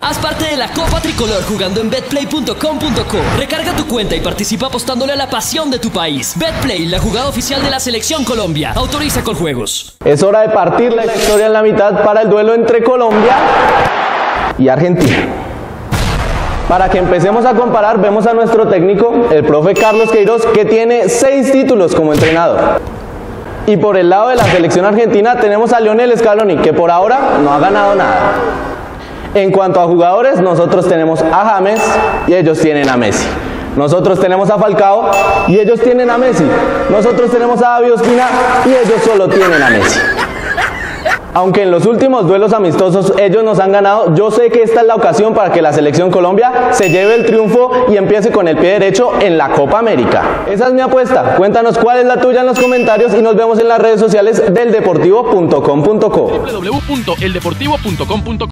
Haz parte de la Copa Tricolor jugando en betplay.com.co. Recarga tu cuenta y participa apostándole a la pasión de tu país. Betplay, la jugada oficial de la Selección Colombia. Autoriza con juegos. Es hora de partir la historia en la mitad para el duelo entre Colombia y Argentina. Para que empecemos a comparar, vemos a nuestro técnico, el profe Carlos Queiroz, que tiene seis títulos como entrenador. Y por el lado de la selección argentina tenemos a Lionel Scaloni, que por ahora no ha ganado nada. En cuanto a jugadores, nosotros tenemos a James y ellos tienen a Messi. Nosotros tenemos a Falcao y ellos tienen a Messi. Nosotros tenemos a David Ospina y ellos solo tienen a Messi. Aunque en los últimos duelos amistosos ellos nos han ganado, yo sé que esta es la ocasión para que la selección Colombia se lleve el triunfo y empiece con el pie derecho en la Copa América. Esa es mi apuesta. Cuéntanos cuál es la tuya en los comentarios y nos vemos en las redes sociales del deportivo.com.co.